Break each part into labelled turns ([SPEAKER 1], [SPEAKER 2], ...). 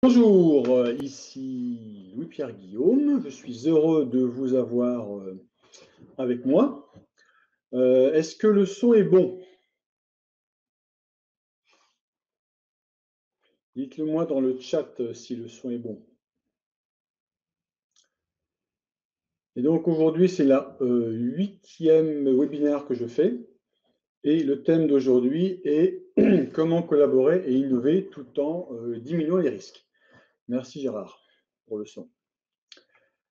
[SPEAKER 1] Bonjour, euh, ici Louis-Pierre Guillaume. Je suis heureux de vous avoir euh, avec moi. Euh, est-ce que le son est bon? Dites-le moi dans le chat si le son est bon. Et donc aujourd'hui, c'est la huitième webinaire que je fais. Et le thème d'aujourd'hui est comment collaborer et innover tout en diminuant les risques. Merci Gérard pour le son.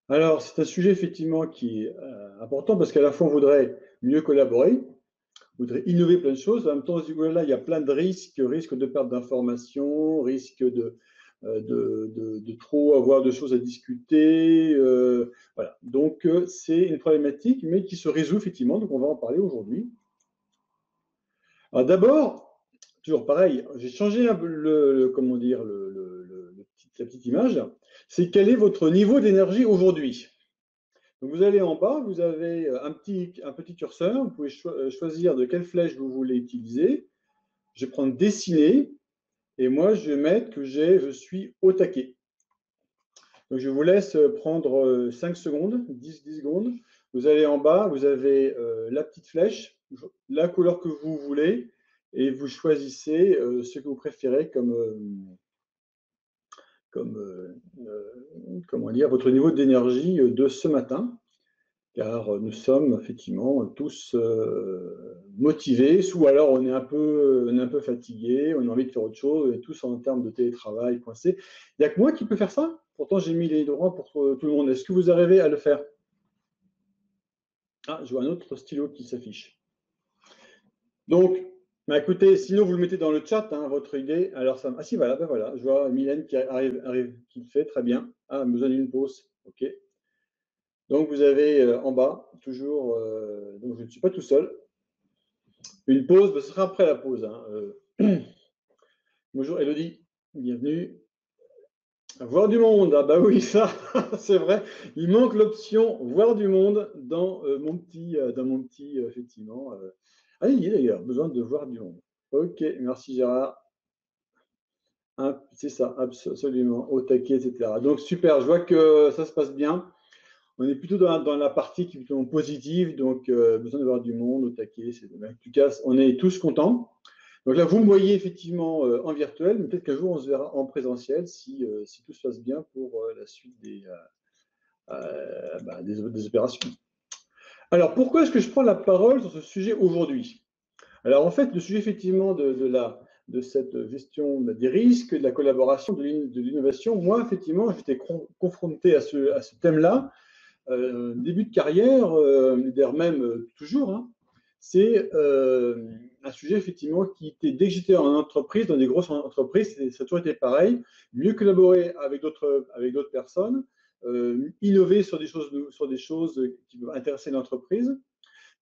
[SPEAKER 1] Alors, c'est un sujet effectivement qui est euh, important parce qu'à la fois, on voudrait mieux collaborer, on voudrait innover plein de choses. En même temps, on se dit, là, il y a plein de risques, risque de perte d'informations, risque de, euh, de, trop avoir de choses à discuter. Euh, voilà. Donc, c'est une problématique, mais qui se résout effectivement. Donc, on va en parler aujourd'hui. Alors, d'abord, toujours pareil, j'ai changé le, comment dire, le, la petite image, c'est quel est votre niveau d'énergie aujourd'hui? vous allez en bas, vous avez euh, un petit, curseur, vous pouvez euh, choisir de quelle flèche vous voulez utiliser. Je vais prendre dessiner et moi je vais mettre que je suis au taquet. Je vous laisse prendre 5 euh, secondes, 10, 10 secondes. Vous allez en bas, vous avez la petite flèche, la couleur que vous voulez, et vous choisissez ce que vous préférez comme, comme euh, euh, comment dire, votre niveau d'énergie de ce matin, car nous sommes effectivement tous euh, motivés, ou alors on est un peu, on un peu fatigué, on a envie de faire autre chose, tous en termes de télétravail coincés. Il n'y a que moi qui peux faire ça? Pourtant, j'ai mis les droits pour tout le monde. Est-ce que vous arrivez à le faire? Ah, je vois un autre stylo qui s'affiche. Donc, bah, écoutez, sinon vous le mettez dans le chat, hein, votre idée. Alors ça, ah si voilà, ben voilà, je vois Mylène qui arrive, qui le fait très bien. Ah, besoin d'une pause, ok. Donc vous avez euh, en bas toujours, euh, donc je ne suis pas tout seul. Une pause, ben, ce sera après la pause. Hein, euh. Bonjour Elodie, bienvenue. Voir du monde, ah bah oui, ça, c'est vrai. Il manque l'option voir du monde dans mon petit, dans mon petit, effectivement. Ah, il y a d'ailleurs, besoin de voir du monde. Ok, merci Gérard. C'est ça, absolument, au taquet, etc. Donc super, je vois que ça se passe bien. On est plutôt dans, la partie qui est plutôt positive, donc euh, besoin de voir du monde au taquet. En tout cas, on est tous contents. Donc là, vous me voyez effectivement euh, en virtuel, mais peut-être qu'un jour on se verra en présentiel si, euh, si tout se passe bien pour la suite des, bah, des opérations. Alors, pourquoi est-ce que je prends la parole sur ce sujet aujourd'hui? Alors, en fait, le sujet, effectivement, de, de cette gestion des risques, de la collaboration, de l'innovation, moi, effectivement, j'étais confronté à ce, à ce thème-là, euh, début de carrière, euh, d'ailleurs même euh, toujours, hein. c'est euh, un sujet effectivement qui était, dès en entreprise, dans des grosses entreprises, ça a toujours été pareil, mieux collaborer avec d'autres personnes, innover sur des choses, qui peuvent intéresser l'entreprise,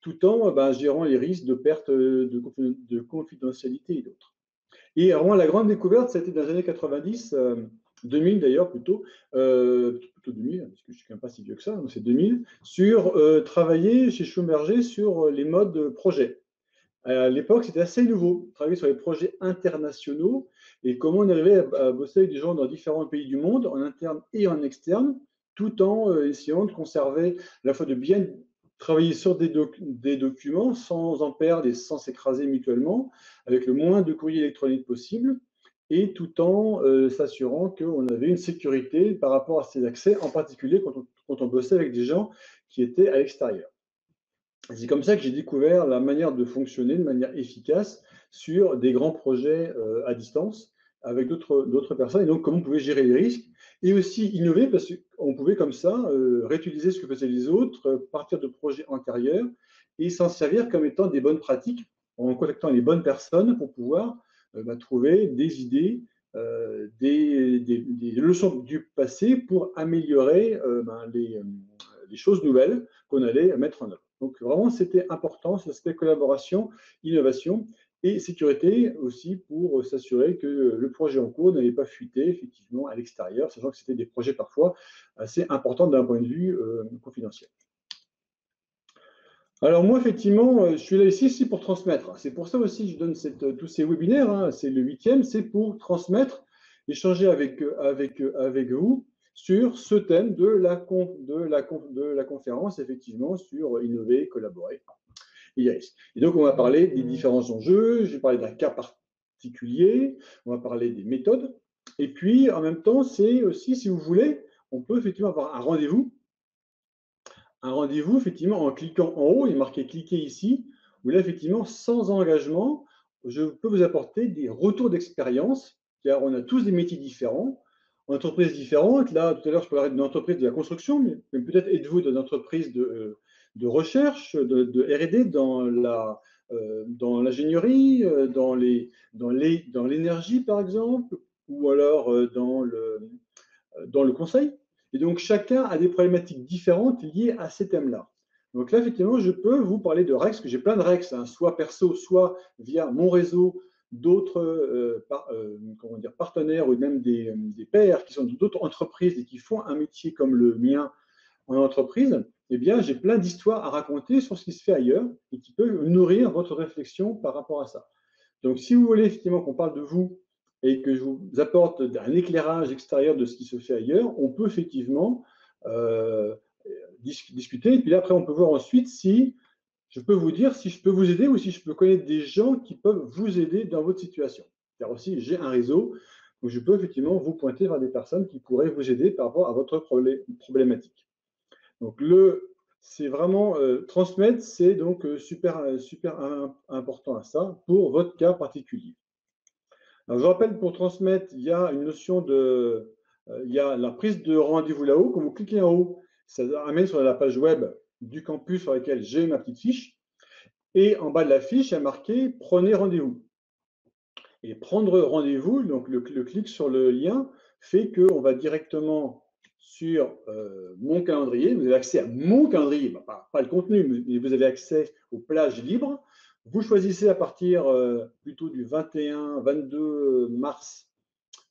[SPEAKER 1] tout en ben, gérant les risques de perte de, de confidentialité et d'autres. Et vraiment, la grande découverte, c'était dans les années 90, 2000 euh, d'ailleurs plutôt, euh, plutôt 2000, parce que je ne suis quand même pas si vieux que ça, c'est 2000, sur travailler chez Schlumberger sur les modes projet. À l'époque, c'était assez nouveau, travailler sur les projets internationaux et comment on arrivait à, bosser avec des gens dans différents pays du monde, en interne et en externe, tout en euh, essayant de conserver, la fois de bien travailler sur des, des documents sans en perdre et sans s'écraser mutuellement, avec le moins de courrier électronique possible, et tout en euh, s'assurant qu'on avait une sécurité par rapport à ces accès, en particulier quand on, quand on bossait avec des gens qui étaient à l'extérieur. C'est comme ça que j'ai découvert la manière de fonctionner de manière efficace sur des grands projets euh, à distance avec d'autres personnes et donc comment on pouvait gérer les risques et aussi innover parce qu'on pouvait comme ça euh, réutiliser ce que faisaient les autres, partir de projets antérieurs et s'en servir comme étant des bonnes pratiques en contactant les bonnes personnes pour pouvoir euh, bah, trouver des idées, des, leçons du passé pour améliorer les, les choses nouvelles qu'on allait mettre en œuvre. Donc vraiment, c'était important, c'était collaboration, innovation et sécurité aussi pour s'assurer que le projet en cours n'allait pas fuiter effectivement à l'extérieur, sachant que c'était des projets parfois assez importants d'un point de vue euh, confidentiel. Alors moi, effectivement, je suis là ici, pour transmettre. C'est pour ça aussi que je donne tous ces webinaires. Hein. c'est le huitième, c'est pour transmettre échanger avec, avec, avec vous sur ce thème de la, de la, de la conférence, effectivement, sur innover, collaborer. Et donc, on va parler des différents enjeux, je vais parler d'un cas particulier, on va parler des méthodes, et puis, en même temps, c'est aussi, si vous voulez, on peut effectivement avoir un rendez-vous. Un rendez-vous, effectivement, en cliquant en haut, il est marqué cliquer ici, où là, effectivement, sans engagement, je peux vous apporter des retours d'expérience, car on a tous des métiers différents, entreprises différentes. Là, tout à l'heure, je parlais d'une entreprise de la construction, mais, peut-être êtes-vous dans une entreprise de, euh, recherche, de, RD euh, dans l'ingénierie, euh, dans l'énergie par exemple, ou alors dans le, dans le conseil? Et donc chacun a des problématiques différentes liées à ces thèmes-là. Donc là, effectivement, je peux vous parler de Rex, que j'ai plein de Rex, hein, soit perso, soit via mon réseau, d'autres euh, euh, partenaires ou même des, des pairs qui sont d'autres entreprises et qui font un métier comme le mien en entreprise, eh bien, j'ai plein d'histoires à raconter sur ce qui se fait ailleurs et qui peuvent nourrir votre réflexion par rapport à ça. Donc, si vous voulez effectivement qu'on parle de vous et que je vous apporte un éclairage extérieur de ce qui se fait ailleurs, on peut effectivement euh, discuter. Et puis après, on peut voir ensuite si je peux vous dire si je peux vous aider ou si je peux connaître des gens qui peuvent vous aider dans votre situation. Car aussi, j'ai un réseau où je peux effectivement vous pointer vers des personnes qui pourraient vous aider par rapport à votre problématique. Donc, le, c'est vraiment euh, transmettre, c'est donc euh, super, super important à ça pour votre cas particulier. Alors, je rappelle, pour transmettre, il y a une notion de, euh, il y a la prise de rendez-vous là-haut. Quand vous cliquez en haut, ça amène sur la page web du campus sur laquelle j'ai ma petite fiche. Et en bas de la fiche, il y a marqué Prenez rendez-vous. Et prendre rendez-vous, donc le, clic sur le lien fait qu'on va directement sur euh, mon calendrier. Vous avez accès à mon calendrier, pas, le contenu, mais vous avez accès aux plages libres. Vous choisissez à partir euh, plutôt du 21-22 mars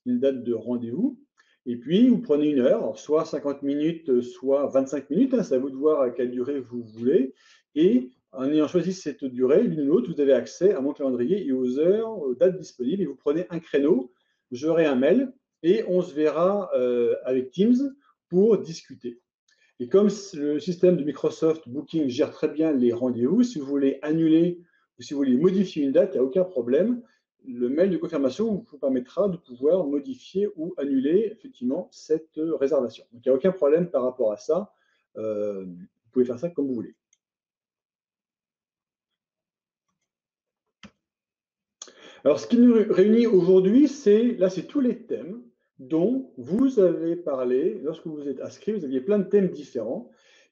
[SPEAKER 1] une date de rendez-vous. Et puis, vous prenez une heure, soit 50 minutes, soit 25 minutes, hein, c'est à vous de voir à quelle durée vous voulez. Et en ayant choisi cette durée, l'une ou l'autre, vous avez accès à mon calendrier et aux heures, aux dates disponibles. Et vous prenez un créneau, j'aurai un mail et on se verra euh, avec Teams pour discuter. Et comme le système de Microsoft Booking gère très bien les rendez-vous, si vous voulez annuler ou si vous voulez modifier une date, il n'y a aucun problème le mail de confirmation vous permettra de pouvoir modifier ou annuler effectivement cette réservation. Donc il n'y a aucun problème par rapport à ça. Euh, vous pouvez faire ça comme vous voulez. Alors ce qui nous réunit aujourd'hui, c'est là c'est tous les thèmes dont vous avez parlé lorsque vous êtes inscrit. Vous aviez plein de thèmes différents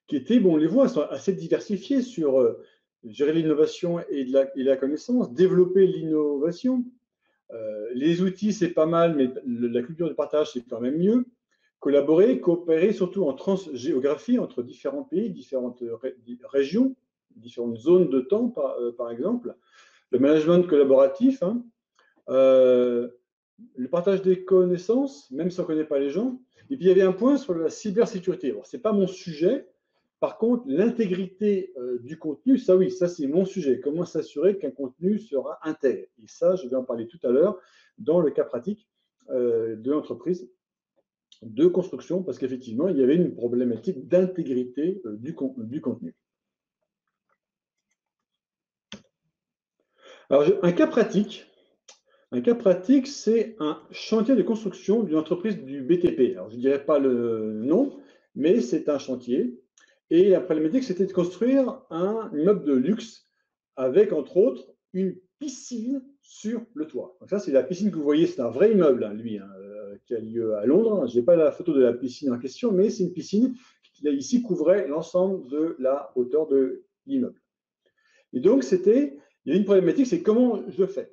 [SPEAKER 1] qui étaient, bon, les voix sont assez diversifiées sur euh, gérer l'innovation et, la connaissance, développer l'innovation. Euh, les outils, c'est pas mal, mais la culture de partage, c'est quand même mieux. Collaborer, coopérer, surtout en transgéographie, entre différents pays, différentes régions, différentes zones de temps, par, euh, exemple. Le management collaboratif, hein. euh, le partage des connaissances, même si on ne connaît pas les gens. Et puis, il y avait un point sur la cybersécurité. Ce n'est pas mon sujet, par contre, l'intégrité euh, du contenu, ça oui, ça c'est mon sujet. Comment s'assurer qu'un contenu sera intègre? Et ça, je vais en parler tout à l'heure dans le cas pratique euh, de l'entreprise de construction, parce qu'effectivement, il y avait une problématique d'intégrité euh, du, contenu. Alors, un cas pratique, un cas pratique, c'est un chantier de construction d'une entreprise du BTP. Alors, je ne dirais pas le nom, mais c'est un chantier et la problématique, c'était de construire un immeuble de luxe avec, entre autres, une piscine sur le toit. Donc ça, c'est la piscine que vous voyez, c'est un vrai immeuble, hein, lui, hein, euh, qui a lieu à Londres. Je n'ai pas la photo de la piscine en question, mais c'est une piscine qui, ici, couvrait l'ensemble de la hauteur de l'immeuble. Et donc, c'était, il y a une problématique, c'est comment je fais.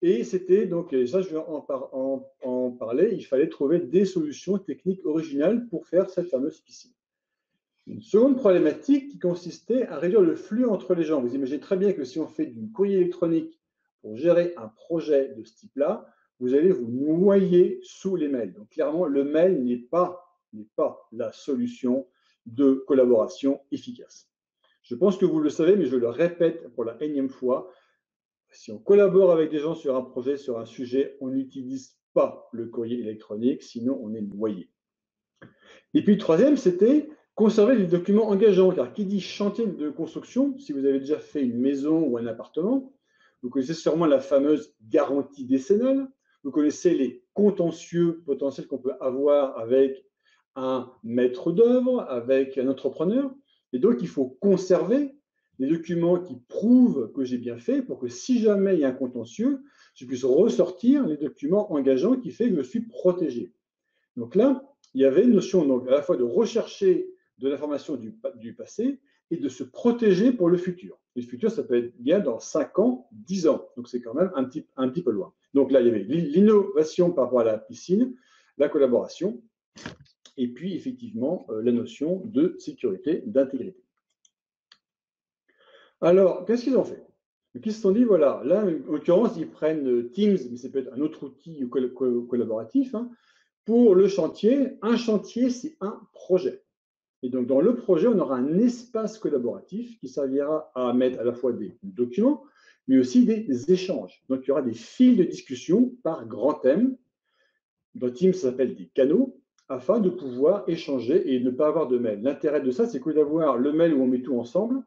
[SPEAKER 1] Et c'était donc, ça je vais en, parler, il fallait trouver des solutions techniques originales pour faire cette fameuse piscine. Une seconde problématique qui consistait à réduire le flux entre les gens. Vous imaginez très bien que si on fait du courrier électronique pour gérer un projet de ce type-là, vous allez vous noyer sous les mails. Donc clairement, le mail n'est pas, pas la solution de collaboration efficace. Je pense que vous le savez, mais je le répète pour la énième fois. Si on collabore avec des gens sur un projet, sur un sujet, on n'utilise pas le courrier électronique, sinon on est noyé. Et puis le troisième, c'était conserver les documents engageants, car qui dit chantier de construction, si vous avez déjà fait une maison ou un appartement, vous connaissez sûrement la fameuse garantie décennale, vous connaissez les contentieux potentiels qu'on peut avoir avec un maître d'œuvre, avec un entrepreneur, et donc il faut conserver les documents qui prouvent que j'ai bien fait pour que si jamais il y a un contentieux, je puisse ressortir les documents engageants qui fait que je suis protégé. Donc là, il y avait une notion à la fois de rechercher de l'information du, du, passé et de se protéger pour le futur. Le futur, ça peut être bien dans 5 ans, 10 ans. Donc c'est quand même un petit, un petit peu loin. Donc là, il y avait l'innovation par rapport à la piscine, la collaboration, et puis effectivement euh, la notion de sécurité, d'intégrité. Alors, qu'est-ce qu'ils ont fait? Ils se sont dit, voilà, là, en l'occurrence, ils prennent Teams, mais c'est peut-être un autre outil collaboratif, hein, pour le chantier. Un chantier, c'est un projet. Et donc, dans le projet, on aura un espace collaboratif qui servira à mettre à la fois des documents, mais aussi des échanges. Donc, il y aura des fils de discussion par grand thème. Dans Teams, ça s'appelle des canaux, afin de pouvoir échanger et ne pas avoir de mail. L'intérêt de ça, c'est que d'avoir le mail où on met tout ensemble,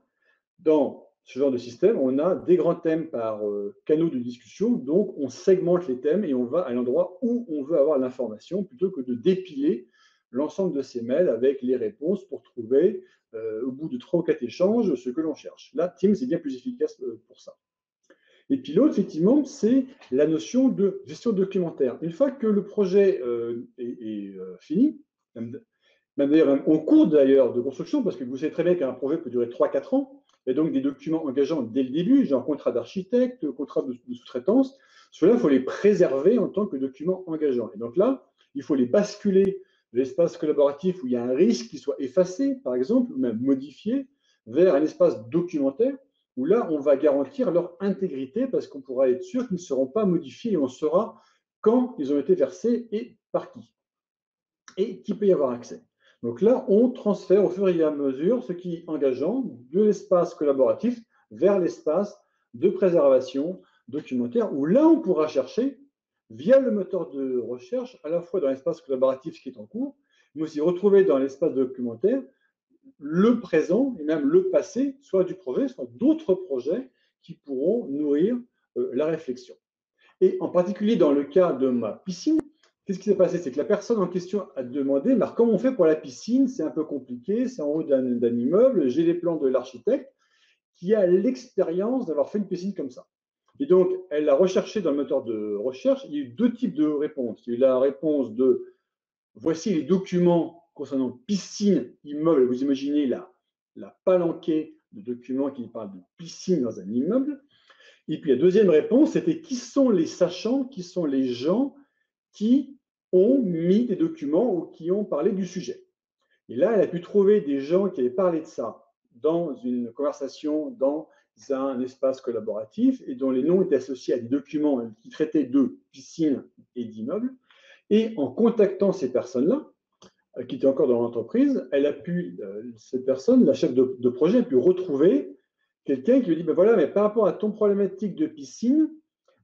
[SPEAKER 1] dans ce genre de système, on a des grands thèmes par euh, canaux de discussion, donc on segmente les thèmes et on va à l'endroit où on veut avoir l'information plutôt que de dépiler l'ensemble de ces mails avec les réponses pour trouver, euh, au bout de trois ou quatre échanges, ce que l'on cherche. Là, Teams est bien plus efficace euh, pour ça. Et puis l'autre, effectivement, c'est la notion de gestion documentaire. Une fois que le projet est, fini, même, d'ailleurs en cours d'ailleurs de construction, parce que vous savez très bien qu'un projet peut durer 3-4 ans, et donc des documents engageants dès le début, genre contrat d'architecte, contrat de, sous-traitance. Ceux-là, il faut les préserver en tant que documents engageants. Et donc là, il faut les basculer de l'espace collaboratif où il y a un risque qu'ils soit effacé, par exemple, ou même modifié, vers un espace documentaire où là, on va garantir leur intégrité parce qu'on pourra être sûr qu'ils ne seront pas modifiés et on saura quand ils ont été versés et par qui. Et qui peut y avoir accès. Donc là, on transfère au fur et à mesure ce qui est engageant de l'espace collaboratif vers l'espace de préservation documentaire, où là, on pourra chercher via le moteur de recherche, à la fois dans l'espace collaboratif qui est en cours, mais aussi retrouver dans l'espace documentaire le présent et même le passé, soit du projet, soit d'autres projets qui pourront nourrir euh, la réflexion. Et en particulier dans le cas de ma piscine, Qu'est-ce qui s'est passé? C'est que la personne en question a demandé, mais comment on fait pour la piscine? C'est un peu compliqué, c'est en haut d'un immeuble, j'ai les plans de l'architecte qui a l'expérience d'avoir fait une piscine comme ça. Et donc, elle a recherché dans le moteur de recherche, il y a eu deux types de réponses. Il y a eu la réponse de voici les documents concernant piscine, immeuble. Vous imaginez la, la palanquée de documents qui parlent de piscine dans un immeuble. Et puis la deuxième réponse, c'était qui sont les sachants, qui sont les gens qui ont mis des documents ou qui ont parlé du sujet. Et là, elle a pu trouver des gens qui avaient parlé de ça dans une conversation, dans un espace collaboratif et dont les noms étaient associés à des documents qui traitaient de piscines et d'immeubles. Et en contactant ces personnes-là, euh, qui étaient encore dans l'entreprise, elle a pu, euh, cette personne, la chef de, projet, a pu retrouver quelqu'un qui lui dit, ben voilà, mais par rapport à ton problématique de piscine,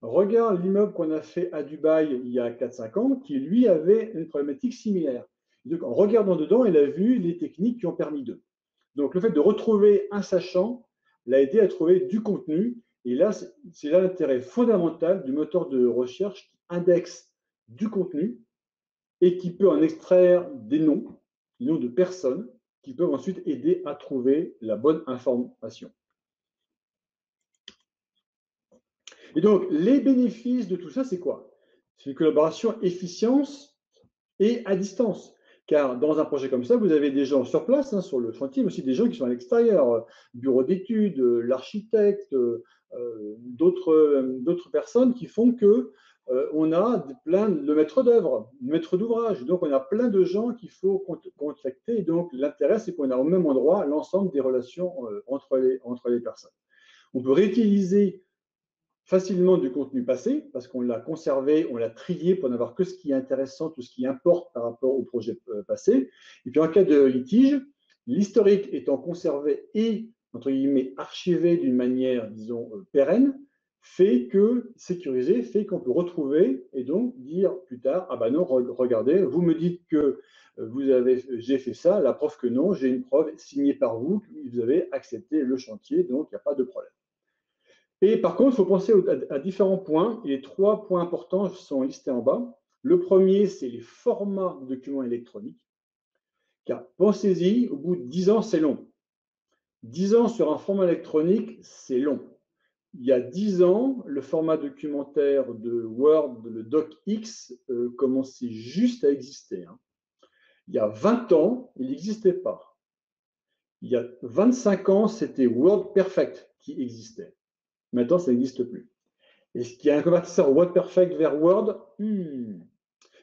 [SPEAKER 1] Regarde l'immeuble qu'on a fait à Dubaï il y a 4-5 ans, qui lui avait une problématique similaire. Donc, en regardant dedans, il a vu les techniques qui ont permis d'eux. Donc, le fait de retrouver un sachant l'a aidé à trouver du contenu. Et là, c'est là l'intérêt fondamental du moteur de recherche qui indexe du contenu et qui peut en extraire des noms, des noms de personnes qui peuvent ensuite aider à trouver la bonne information. Et donc, les bénéfices de tout ça, c'est quoi? C'est une collaboration efficience et à distance. Car dans un projet comme ça, vous avez des gens sur place, hein, sur le chantier, mais aussi des gens qui sont à l'extérieur, euh, bureau d'études, euh, l'architecte, euh, d'autres personnes qui font que on a plein de maître d'œuvre, maître d'ouvrage. Donc, on a plein de gens qu'il faut contacter. Donc, l'intérêt, c'est qu'on a au même endroit l'ensemble des relations entre les personnes. On peut réutiliser facilement du contenu passé, parce qu'on l'a conservé, on l'a trié pour n'avoir que ce qui est intéressant, tout ce qui importe par rapport au projet euh, passé. Et puis en cas de litige, l'historique étant conservé et, entre guillemets, archivé d'une manière, disons, euh, pérenne, fait que, sécurisé, fait qu'on peut retrouver et donc dire plus tard, ah ben non, regardez, vous me dites que euh, vous avez, j'ai fait ça, la preuve que non, j'ai une preuve signée par vous, vous avez accepté le chantier, donc il n'y a pas de problème. Et par contre, il faut penser à, différents points. Les trois points importants sont listés en bas. Le premier, c'est les formats de documents électroniques. Car pensez-y, au bout de 10 ans, c'est long. 10 ans sur un format électronique, c'est long. Il y a 10 ans, le format documentaire de Word, le DocX, euh, commençait juste à exister. Hein. Il y a 20 ans, il n'existait pas. Il y a 25 ans, c'était Word Perfect qui existait. Maintenant, ça n'existe plus. Est-ce qu'il y a un convertisseur WordPerfect vers Word? Hmm.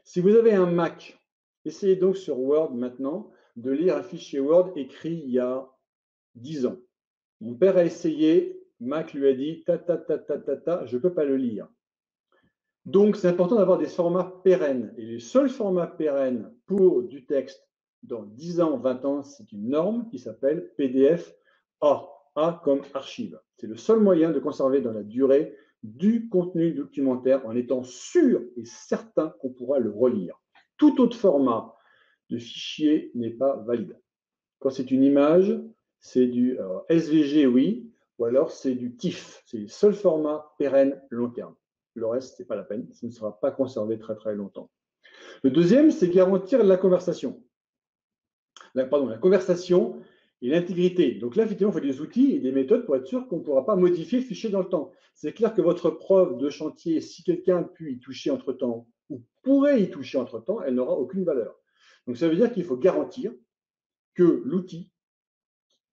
[SPEAKER 1] Si vous avez un Mac, essayez donc sur Word maintenant de lire un fichier Word écrit il y a 10 ans. Mon père a essayé, Mac lui a dit ta ta ta ta ta ta, je ne peux pas le lire. Donc, c'est important d'avoir des formats pérennes. Et les seuls formats pérennes pour du texte dans 10 ans, 20 ans, c'est une norme qui s'appelle PDF A. A comme archive. C'est le seul moyen de conserver dans la durée du contenu documentaire en étant sûr et certain qu'on pourra le relire. Tout autre format de fichier n'est pas valide. Quand c'est une image, c'est du SVG, oui, ou alors c'est du TIFF. C'est le seul format pérenne long terme. Le reste, ce n'est pas la peine, ça ne sera pas conservé très très longtemps. Le deuxième, c'est garantir la conversation. pardon, la conversation et l'intégrité. Donc là, effectivement, il faut des outils et des méthodes pour être sûr qu'on ne pourra pas modifier le fichier dans le temps. C'est clair que votre preuve de chantier, si quelqu'un a pu y toucher entre-temps ou pourrait y toucher entre-temps, elle n'aura aucune valeur. Donc ça veut dire qu'il faut garantir que l'outil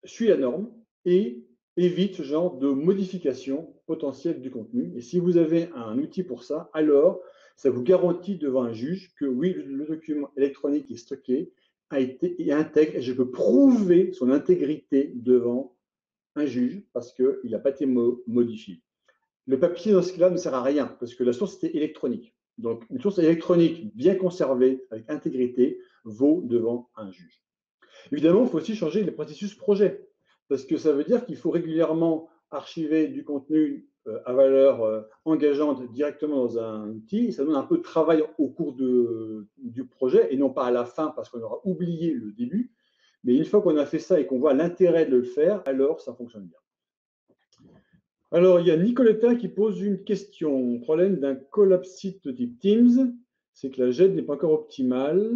[SPEAKER 1] suit la norme et évite ce genre de modification potentielle du contenu. Et si vous avez un outil pour ça, alors ça vous garantit devant un juge que oui, le document électronique est stocké a été et intègre, et je peux prouver son intégrité devant un juge parce qu'il n'a pas été modifié. Le papier, dans ce cas-là, ne sert à rien parce que la source était électronique. Donc, une source électronique bien conservée, avec intégrité, vaut devant un juge. Évidemment, il faut aussi changer les processus projet parce que ça veut dire qu'il faut régulièrement archiver du contenu à valeur euh, engageante directement dans un outil. Ça donne un peu de travail au cours du projet et non pas à la fin parce qu'on aura oublié le début. Mais une fois qu'on a fait ça et qu'on voit l'intérêt de le faire, alors ça fonctionne bien. Alors, il y a Nicoletta qui pose une question. Problème d'un collapse site de type Teams, c'est que la GED n'est pas encore optimale.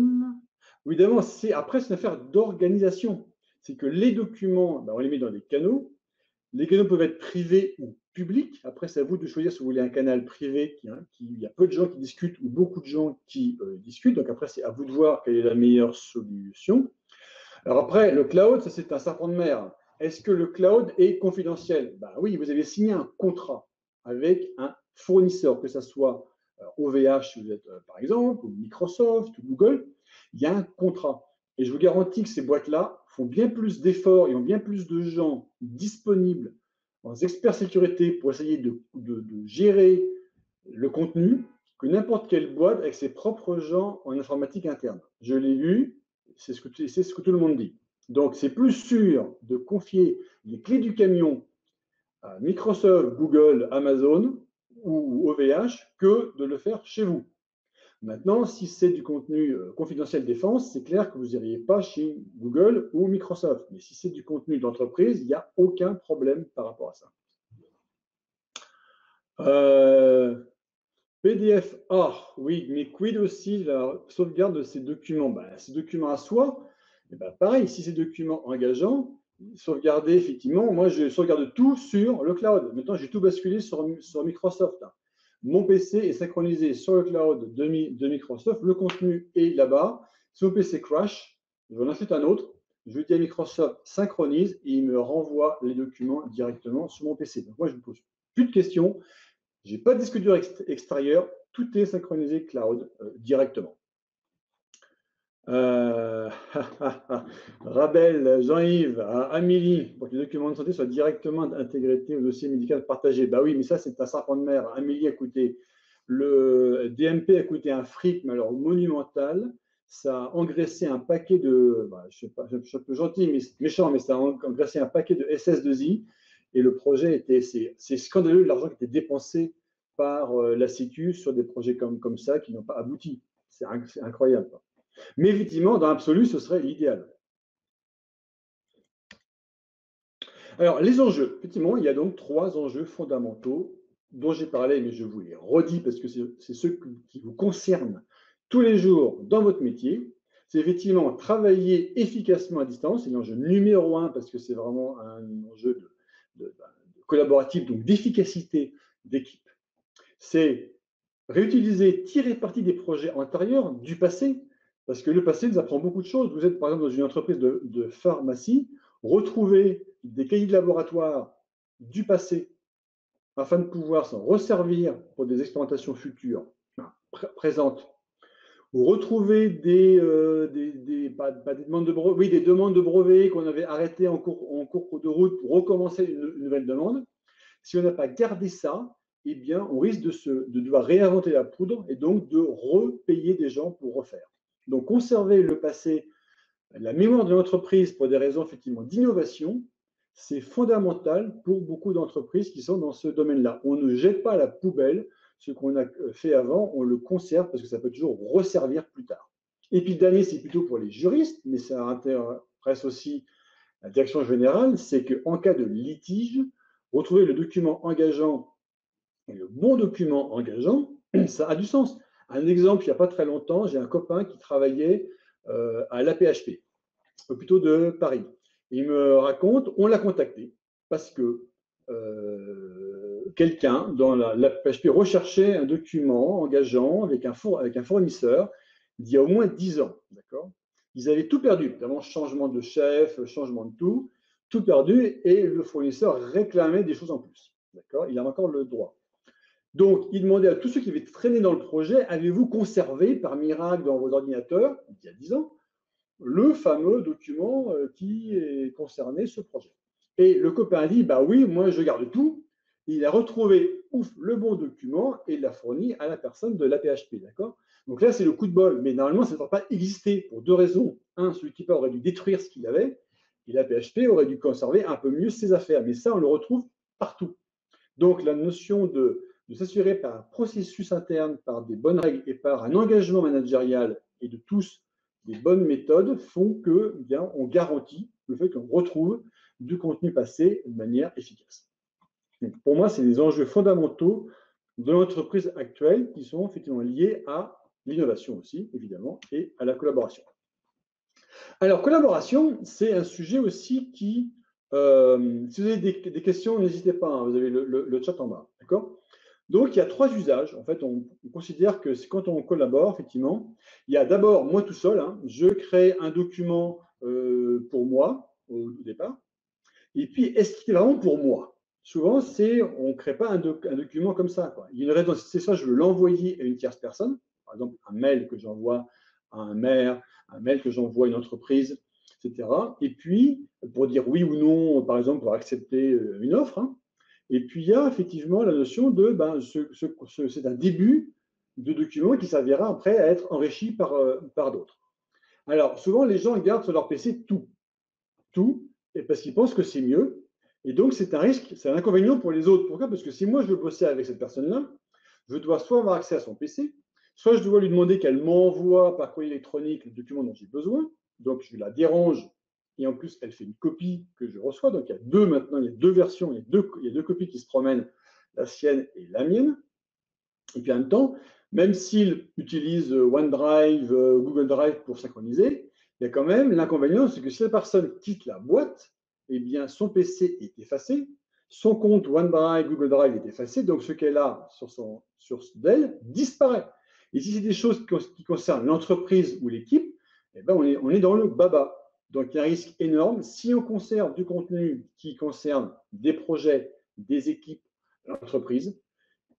[SPEAKER 1] Évidemment, après, c'est une affaire d'organisation. C'est que les documents, ben, on les met dans des canaux. Les canaux peuvent être privés ou public. Après, c'est à vous de choisir si vous voulez un canal privé, qui, hein, il y a peu de gens qui discutent ou beaucoup de gens qui euh, discutent. Donc après, c'est à vous de voir quelle est la meilleure solution. Alors après, le cloud, ça c'est un serpent de mer. Est-ce que le cloud est confidentiel? Ben Oui, vous avez signé un contrat avec un fournisseur, que ce soit OVH, euh, si vous êtes euh, par exemple, ou Microsoft, ou Google. Il y a un contrat. Et je vous garantis que ces boîtes-là font bien plus d'efforts et ont bien plus de gens disponibles experts sécurité pour essayer de, gérer le contenu que n'importe quelle boîte avec ses propres gens en informatique interne. Je l'ai vu, c'est ce, que, ce que tout le monde dit. Donc, c'est plus sûr de confier les clés du camion à Microsoft, Google, Amazon ou OVH que de le faire chez vous. Maintenant, si c'est du contenu euh, confidentiel défense, c'est clair que vous n'iriez pas chez Google ou Microsoft. Mais si c'est du contenu d'entreprise, il n'y a aucun problème par rapport à ça. Euh, PDF A, oui, mais quid aussi la sauvegarde de ces documents? Ben, Ces documents à soi, eh ben, pareil, si ces documents engageants, sauvegarder effectivement, moi je sauvegarde tout sur le cloud. Maintenant, j'ai tout basculé sur, sur Microsoft. Mon PC est synchronisé sur le cloud de, Microsoft. Le contenu est là-bas. Si mon PC crash, je vais en acheter un autre. Je dis à Microsoft synchronise et il me renvoie les documents directement sur mon PC. Donc moi, je ne pose plus de questions. Je n'ai pas de disque dur extérieur. Tout est synchronisé cloud euh, directement. Euh, Rabel, Jean-Yves, Amélie, pour que les documents de santé soient directement intégrés au dossier médical partagé. Bah oui, mais ça, c'est un serpent de mer. Amélie a coûté, le DMP a coûté un fric, mais alors monumental. Ça a engraissé un paquet de, bah, je ne sais pas, un peu gentil, mais méchant, mais ça a engraissé un paquet de SS2I. et le projet était, c'est scandaleux l'argent qui était dépensé par euh, la Sécu sur des projets comme, comme ça qui n'ont pas abouti. C'est incroyable. Mais effectivement, dans l'absolu, ce serait l'idéal. Alors, les enjeux. Effectivement, il y a donc trois enjeux fondamentaux dont j'ai parlé, mais je vous les redis parce que c'est ceux qui vous concernent tous les jours dans votre métier. C'est effectivement travailler efficacement à distance, c'est l'enjeu numéro un parce que c'est vraiment un enjeu de, collaboratif, donc d'efficacité d'équipe. C'est réutiliser, tirer parti des projets antérieurs du passé, parce que le passé nous apprend beaucoup de choses. Vous êtes par exemple dans une entreprise de pharmacie, retrouver des cahiers de laboratoire du passé afin de pouvoir s'en resservir pour des expérimentations futures, présentes, ou retrouver des, euh, des, demandes de brevets, oui, des demandes de brevets qu'on avait arrêtées en cours, de route pour recommencer une, nouvelle demande. Si on n'a pas gardé ça, eh bien, on risque de devoir réinventer la poudre et donc de repayer des gens pour refaire. Donc, conserver le passé, la mémoire de l'entreprise pour des raisons effectivement d'innovation, c'est fondamental pour beaucoup d'entreprises qui sont dans ce domaine-là. On ne jette pas à la poubelle ce qu'on a fait avant, on le conserve parce que ça peut toujours resservir plus tard. Et puis, dernier, c'est plutôt pour les juristes, mais ça intéresse aussi la direction générale, c'est qu'en cas de litige, retrouver le document engageant et le bon document engageant, ça a du sens. Un exemple, il n'y a pas très longtemps, j'ai un copain qui travaillait euh, à l'APHP, plutôt de Paris. Il me raconte, on l'a contacté parce que euh, quelqu'un dans la, PHP recherchait un document engageant avec un, fournisseur d'il y a au moins 10 ans. Ils avaient tout perdu, notamment changement de chef, changement de tout, tout perdu, et le fournisseur réclamait des choses en plus. Il a encore le droit. Donc, il demandait à tous ceux qui avaient traîné dans le projet, avez-vous conservé par miracle dans vos ordinateurs, il y a 10 ans, le fameux document euh, qui concerné ce projet? Et le copain dit, bah oui, moi je garde tout. Il a retrouvé ouf, le bon document et l'a fourni à la personne de l'APHP, d'accord? Donc là, c'est le coup de bol, mais normalement, ça ne pas exister pour deux raisons. Un, celui qui aurait dû détruire ce qu'il avait, et l'APHP aurait dû conserver un peu mieux ses affaires. Mais ça, on le retrouve partout. Donc la notion de, de s'assurer par un processus interne, par des bonnes règles et par un engagement managérial et de tous les bonnes méthodes font que eh bien, on garantit le fait qu'on retrouve du contenu passé de manière efficace. pour moi, c'est des enjeux fondamentaux de l'entreprise actuelle qui sont effectivement liés à l'innovation aussi, évidemment, et à la collaboration. Alors, collaboration, c'est un sujet aussi qui, euh, si vous avez des, questions, n'hésitez pas, hein, vous avez le, le, chat en bas, d'accord? Donc, il y a trois usages. En fait, on, considère que quand on collabore, effectivement, il y a d'abord, moi tout seul, hein, je crée un document euh, pour moi au, départ. Et puis, est-ce qu'il est vraiment pour moi? Souvent, c'est on ne crée pas un, document comme ça. Il y a une raison, c'est ça, je veux l'envoyer à une tierce personne. Par exemple, un mail que j'envoie à un maire, un mail que j'envoie à une entreprise, etc. Et puis, pour dire oui ou non, par exemple, pour accepter euh, une offre, hein, et puis, il y a effectivement la notion de, ben, c'est un début de document qui servira après à être enrichi par, euh, par d'autres. Alors, souvent, les gens gardent sur leur PC tout. Tout, et parce qu'ils pensent que c'est mieux. Et donc, c'est un risque, c'est un inconvénient pour les autres. Pourquoi? Parce que si moi, je veux bosser avec cette personne-là, je dois soit avoir accès à son PC, soit je dois lui demander qu'elle m'envoie par courrier électronique le document dont j'ai besoin. Donc, je la dérange et en plus, elle fait une copie que je reçois. Donc, il y a deux maintenant, il y a deux versions, il y a deux, copies qui se promènent, la sienne et la mienne. Et puis en même temps, même s'il utilise OneDrive, euh, Google Drive pour synchroniser, il y a quand même l'inconvénient, c'est que si la personne quitte la boîte, eh bien, son PC est effacé, son compte OneDrive, Google Drive est effacé, donc ce qu'elle a sur, son, sur disparaît. Et si c'est des choses qui concernent l'entreprise ou l'équipe, eh ben on est dans le baba. Donc, il y a un risque énorme. Si on conserve du contenu qui concerne des projets, des équipes, l'entreprise,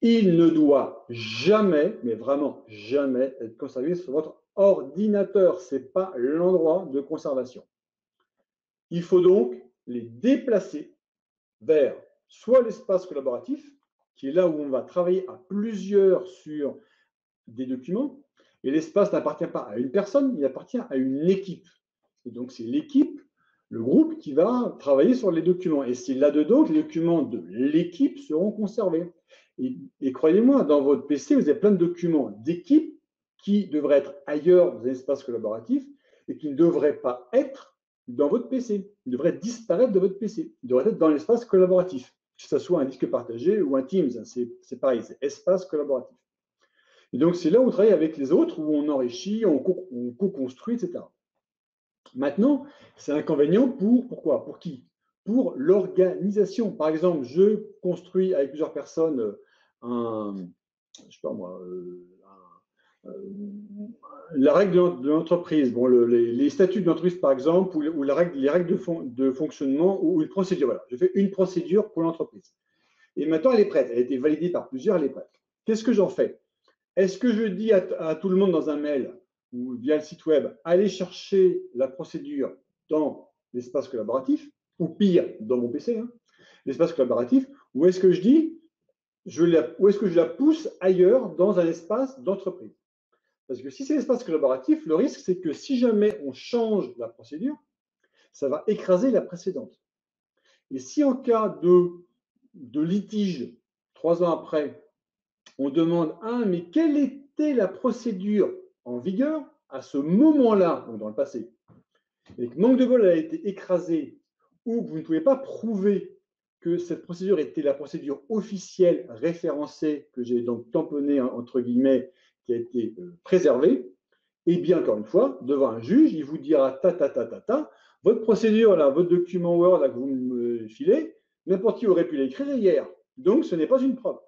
[SPEAKER 1] il ne doit jamais, mais vraiment jamais, être conservé sur votre ordinateur. Ce n'est pas l'endroit de conservation. Il faut donc les déplacer vers soit l'espace collaboratif, qui est là où on va travailler à plusieurs sur des documents, et l'espace n'appartient pas à une personne, il appartient à une équipe. Et donc, c'est l'équipe le groupe qui va travailler sur les documents. Et c'est là-dedans que les documents de l'équipe seront conservés. Et, croyez-moi, dans votre PC, vous avez plein de documents d'équipe qui devraient être ailleurs dans un espace collaboratif et qui ne devraient pas être dans votre PC. Ils devraient disparaître de votre PC. Ils devraient être dans l'espace collaboratif, que ce soit un disque partagé ou un Teams. C'est pareil, c'est espace collaboratif. Et donc, c'est là où on travaille avec les autres, où on enrichit, on co-construit, etc. Maintenant, c'est un inconvénient pour pourquoi? Pour qui? Pour l'organisation. Par exemple, je construis avec plusieurs personnes un, je sais pas moi, euh, euh, la règle de l'entreprise, bon, les, statuts de l'entreprise par exemple, ou, les règles de, fonctionnement ou une procédure. Voilà, je fais une procédure pour l'entreprise. Et maintenant, elle est prête. Elle a été validée par plusieurs, elle est prête. Qu'est-ce que j'en fais? Est-ce que je dis à, tout le monde dans un mail ou via le site web, allez chercher la procédure dans l'espace collaboratif, ou pire, dans mon PC, hein, l'espace collaboratif, ou est-ce que je dis, je ou est-ce que je la pousse ailleurs dans un espace d'entreprise? Parce que si c'est l'espace collaboratif, le risque, c'est que si jamais on change la procédure, ça va écraser la précédente. Et si en cas de, de litige, trois ans après, on demande Ah, mais quelle était la procédure en vigueur à ce moment-là, dans le passé, et que manque de bol a été écrasé, ou que vous ne pouvez pas prouver que cette procédure était la procédure officielle référencée, que j'ai donc tamponnée entre guillemets, qui a été euh, préservée, et eh bien encore une fois, devant un juge, il vous dira ta ta ta ta ta, votre procédure là, votre document Word là, que vous me filez, n'importe qui aurait pu l'écrire hier. Donc ce n'est pas une preuve.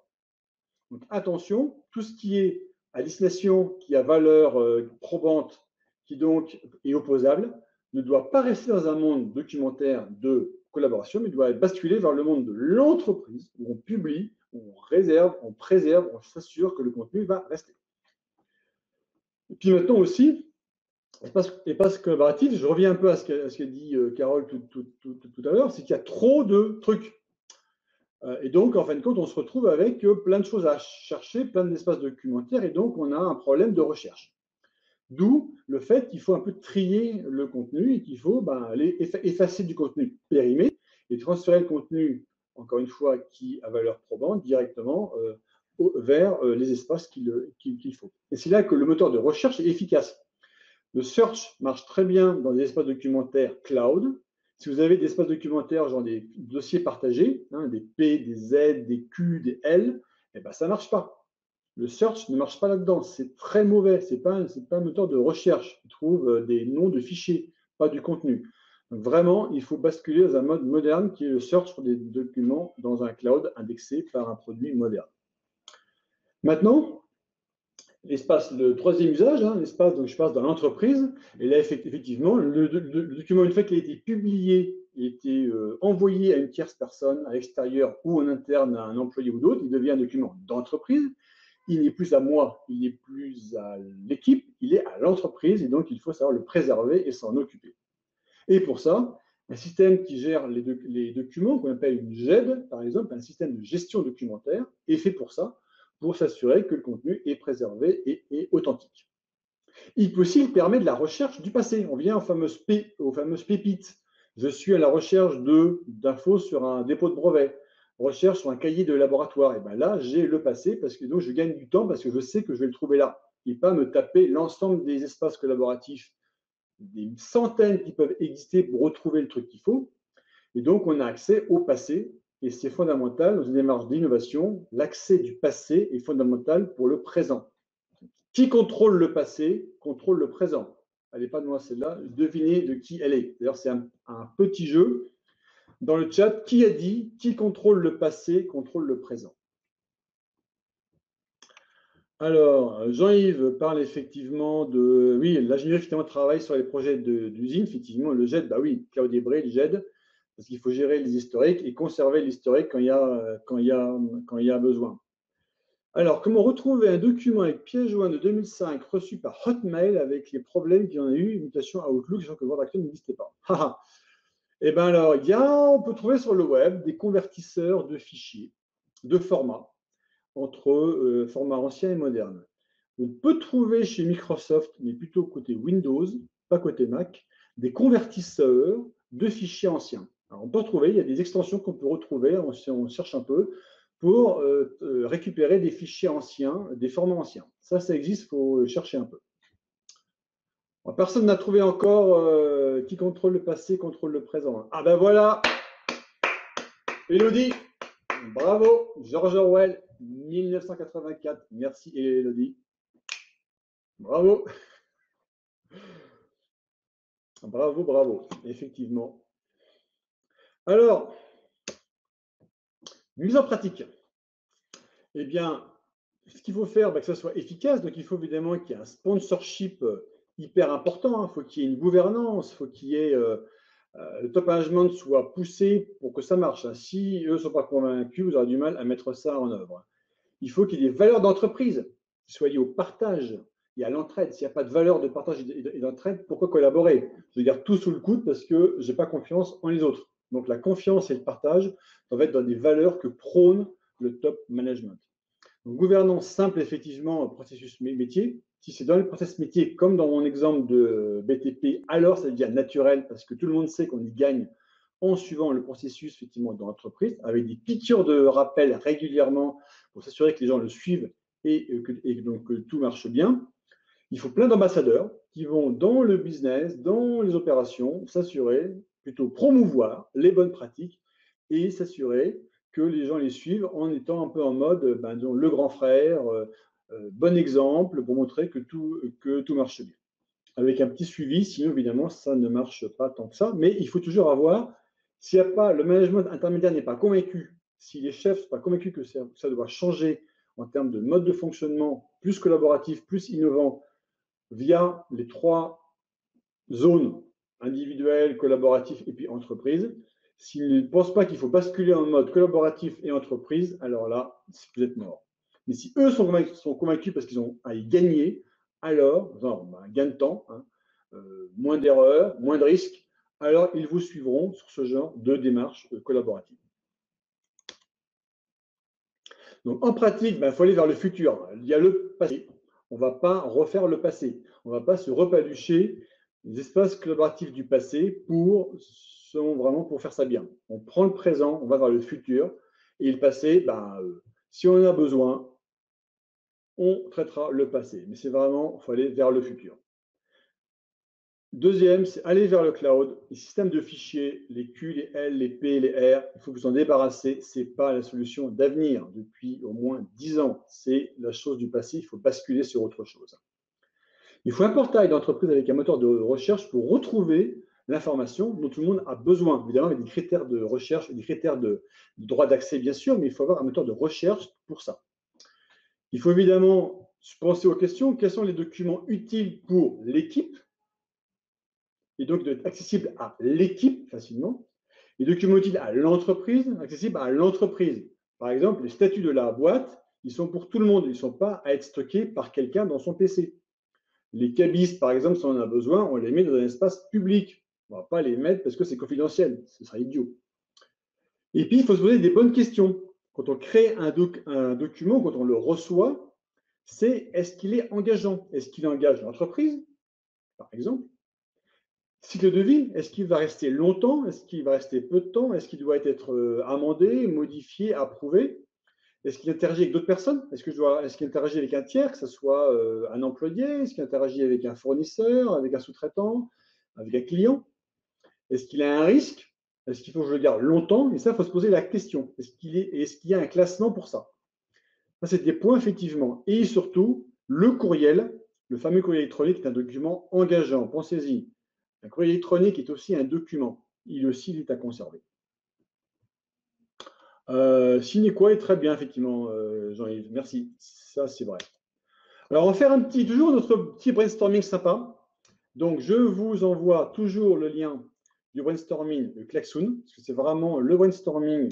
[SPEAKER 1] Donc attention, tout ce qui est à destination qui a valeur euh, probante, qui donc est opposable, ne doit pas rester dans un monde documentaire de collaboration, mais doit basculer vers le monde de l'entreprise où on publie, où on réserve, on préserve, on s'assure que le contenu va rester. Et puis maintenant aussi, espace, collaboratif, je reviens un peu à ce qu'a dit euh, Carole tout à l'heure, c'est qu'il y a trop de trucs. Euh, et donc, en fin de compte, on se retrouve avec euh, plein de choses à chercher, plein d'espaces documentaires, et donc on a un problème de recherche. D'où le fait qu'il faut un peu trier le contenu et qu'il faut ben, aller effacer du contenu périmé et transférer le contenu, encore une fois, qui a valeur probante directement euh, vers les espaces qu'il faut. Et c'est là que le moteur de recherche est efficace. Le search marche très bien dans des espaces documentaires cloud, si vous avez des espaces documentaires, genre des dossiers partagés, hein, des P, des Z, des Q, des L, eh ben, ça ne marche pas. Le search ne marche pas là-dedans. C'est très mauvais. Ce n'est pas, pas, un moteur de recherche. Il trouve euh, des noms de fichiers, pas du contenu. Vraiment, il faut basculer dans un mode moderne qui est le search pour des documents dans un cloud indexé par un produit moderne. Maintenant, l'espace, le troisième usage, hein, l'espace, donc je passe dans l'entreprise, et là, effectivement, le, document, une fois qu'il a été publié, il a été euh, envoyé à une tierce personne, à l'extérieur ou en interne à un employé ou d'autre, il devient un document d'entreprise. Il n'est plus à moi, il n'est plus à l'équipe, il est à l'entreprise, et donc il faut savoir le préserver et s'en occuper. Et pour ça, un système qui gère les, les documents, qu'on appelle une GED, par exemple, un système de gestion documentaire, est fait pour ça pour s'assurer que le contenu est préservé et est authentique. Il peut aussi permettre de la recherche du passé. On vient aux fameuses, aux fameuses pépites. Je suis à la recherche d'infos sur un dépôt de brevet, recherche sur un cahier de laboratoire. Et bien là, j'ai le passé parce que donc je gagne du temps parce que je sais que je vais le trouver là. Et pas me taper l'ensemble des espaces collaboratifs, des centaines qui peuvent exister pour retrouver le truc qu'il faut. Et donc, on a accès au passé et c'est fondamental dans une démarche d'innovation. L'accès du passé est fondamental pour le présent. Qui contrôle le passé contrôle le présent. Elle n'est pas de moi celle-là. Devinez de qui elle est. D'ailleurs, c'est un, petit jeu. Dans le chat, qui a dit qui contrôle le passé contrôle le présent? Alors, Jean-Yves parle effectivement de. Oui, l'ingénierie effectivement travaille sur les projets d'usine. Effectivement, le GED, bah oui, Claude Bray, le GED, parce qu'il faut gérer les historiques et conserver l'historique quand, il y a, quand, besoin. Alors, comment retrouver un document avec pièce jointe de 2005 reçu par Hotmail avec les problèmes qu'il y en a eu, mutation à Outlook, sachant que Word Action n'existait pas? Eh bien alors, y a, on peut trouver sur le web des convertisseurs de fichiers, de formats, entre euh, formats anciens et modernes. On peut trouver chez Microsoft, mais plutôt côté Windows, pas côté Mac, des convertisseurs de fichiers anciens. On peut retrouver, il y a des extensions qu'on peut retrouver, on cherche un peu, pour euh, euh, récupérer des fichiers anciens, des formats anciens. Ça, ça existe, il faut chercher un peu. Personne n'a trouvé encore euh, qui contrôle le passé, contrôle le présent. Ah ben voilà Elodie Bravo George Orwell, 1984. Merci Elodie. Bravo Bravo, bravo, effectivement. Alors, mise en pratique. Eh bien, ce qu'il faut faire, bah, que ça soit efficace, donc il faut évidemment qu'il y ait un sponsorship euh, hyper important, il hein. faut qu'il y ait une gouvernance, il faut qu'il y ait euh, euh, le top management soit poussé pour que ça marche. Hein. Si eux ne sont pas convaincus, vous aurez du mal à mettre ça en œuvre. Il faut qu'il y ait des valeurs d'entreprise qui soient liées au partage et à l'entraide. S'il n'y a pas de valeur de partage et d'entraide, pourquoi collaborer? Je dire tout sous le coude parce que je n'ai pas confiance en les autres. Donc la confiance et le partage doivent être dans des valeurs que prône le top management. Donc, gouvernance simple, effectivement, processus métier. Si c'est dans le processus métier, comme dans mon exemple de BTP, alors ça devient naturel parce que tout le monde sait qu'on y gagne en suivant le processus effectivement dans l'entreprise, avec des piqûres de rappel régulièrement pour s'assurer que les gens le suivent et et donc que tout marche bien. Il faut plein d'ambassadeurs qui vont dans le business, dans les opérations, s'assurer, plutôt promouvoir les bonnes pratiques et s'assurer que les gens les suivent en étant un peu en mode ben, le grand frère, euh, euh, bon exemple pour montrer que tout, que tout marche bien. Avec un petit suivi, sinon évidemment ça ne marche pas tant que ça, mais il faut toujours avoir, s'il y a pas, le management intermédiaire n'est pas convaincu, si les chefs ne sont pas convaincus que ça doit changer en termes de mode de fonctionnement plus collaboratif, plus innovant, via les trois zones individuelles, collaboratives et puis entreprise, S'ils ne pensent pas qu'il faut basculer en mode collaboratif et entreprise, alors là, vous êtes mort. Mais si eux sont convaincus, parce qu'ils ont à y gagner, alors, genre, gain de temps, hein, euh, moins d'erreurs, moins de risques, alors ils vous suivront sur ce genre de démarche euh, collaborative. Donc en pratique, il bah, faut aller vers le futur. Il y a le passé. On ne va pas refaire le passé. On ne va pas se repalucher les espaces collaboratifs du passé pour vraiment pour faire ça bien. On prend le présent, on va vers le futur, et le passé, ben, euh, si on en a besoin, on traitera le passé. Mais c'est vraiment, il faut aller vers le futur. Deuxième, c'est aller vers le cloud. Les systèmes de fichiers, les Q, les L, les P, les R, il faut vous en débarrasser. Ce n'est pas la solution d'avenir depuis au moins 10 ans. C'est la chose du passé. Il faut basculer sur autre chose. Il faut un portail d'entreprise avec un moteur de recherche pour retrouver l'information dont tout le monde a besoin. Évidemment, avec des critères de recherche, des critères de, droit d'accès, bien sûr, mais il faut avoir un moteur de recherche pour ça. Il faut évidemment penser aux questions. Quels sont les documents utiles pour l'équipe? Et donc, d'être accessible à l'équipe facilement. Les documents utiles à l'entreprise, accessibles à l'entreprise. Par exemple, les statuts de la boîte, ils sont pour tout le monde. Ils ne sont pas à être stockés par quelqu'un dans son PC. Les cabis, par exemple, si on en a besoin, on les met dans un espace public. On ne va pas les mettre parce que c'est confidentiel. Ce serait idiot. Et puis, il faut se poser des bonnes questions. Quand on crée un, document, quand on le reçoit, c'est est-ce qu'il est engageant? Est-ce qu'il engage l'entreprise, par exemple? Cycle de vie, est-ce qu'il va rester longtemps Est-ce qu'il va rester peu de temps Est-ce qu'il doit être euh, amendé, modifié, approuvé? Est-ce qu'il interagit avec d'autres personnes? Est-ce qu'il est interagit avec un tiers, que ce soit euh, un employé? Est-ce qu'il interagit avec un fournisseur, avec un sous-traitant, avec un client? Est-ce qu'il a un risque? Est-ce qu'il faut que je le garde longtemps? Et ça, il faut se poser la question. Est-ce qu'il est, y a un classement pour ça? Ça, c'est des points, effectivement. Et surtout, le courriel, le fameux courriel électronique est un document engageant. Pensez-y. Un courriel électronique est aussi un document. Il aussi il est à conserver. Euh, quoi est très bien, effectivement, euh, Jean-Yves. Merci. Ça, c'est vrai. Alors, on va faire un petit, toujours notre petit brainstorming sympa. Donc, je vous envoie toujours le lien du brainstorming de Klaxoon, parce que c'est vraiment le brainstorming